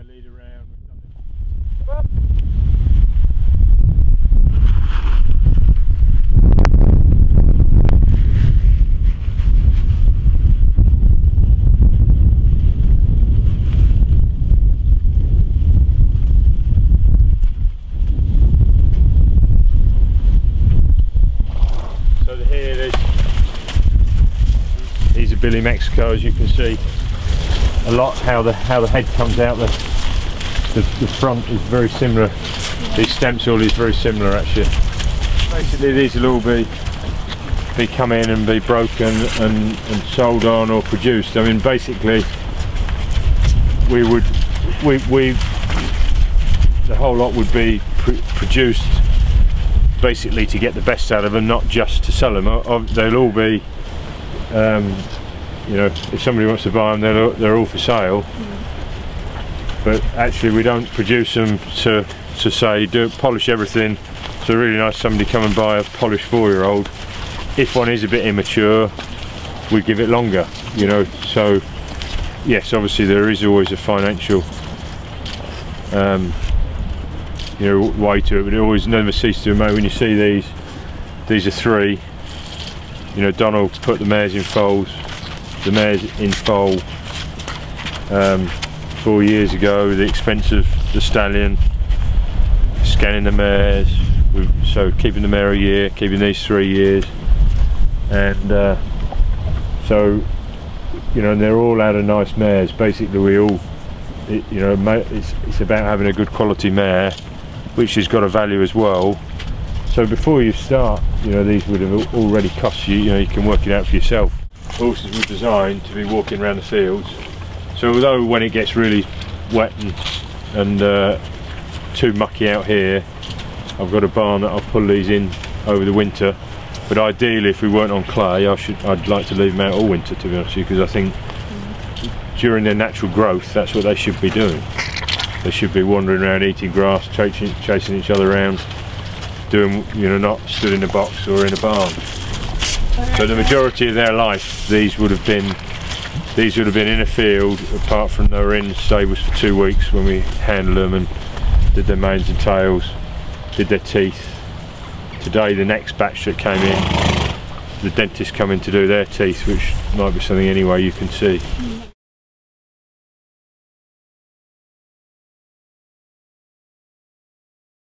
our lead around. We've done it. So these are Billy Mexico as you can see a lot how the how the head comes out. The the, the front is very similar. The stencil is very similar actually. Basically these will all be be come in and be broken and, and sold on or produced. I mean basically we would we, we the whole lot would be pr produced basically to get the best out of them not just to sell them they'll all be um, you know, if somebody wants to buy them, they're, all- they're all for sale. But actually, we don't produce them to to say do polish everything. So really nice somebody come and buy a polished four-year-old. If one is a bit immature, we give it longer. You know, so yes, obviously there is always a financial. Um, you know, way to it, but it always never ceases to amaze when you see these. These are three. You know, Donald put the mares in foals the mares in um, four years ago. The expense of the stallion, scanning the mares, so keeping the mare a year, keeping these three years, and uh, so you know, and they're all out of nice mares. Basically, we all, it, you know, it's it's about having a good quality mare, which has got a value as well. So before you start, you know, these would have already cost you. You know, you can work it out for yourself horses were designed to be walking around the fields. So although when it gets really wet and, and uh, too mucky out here, I've got a barn that I'll pull these in over the winter. But ideally, if we weren't on clay, I should I'd like to leave them out all winter to be honest with you, because I think during their natural growth, that's what they should be doing. They should be wandering around eating grass, chasing, chasing each other around, doing you know not stood in a box or in a barn. So the majority of their life, these would have been these would have been in a field, apart from they were in stables for two weeks when we handled them and did their manes and tails, did their teeth. Today, the next batch that came in, the dentist come in to do their teeth, which might be something anyway you can see.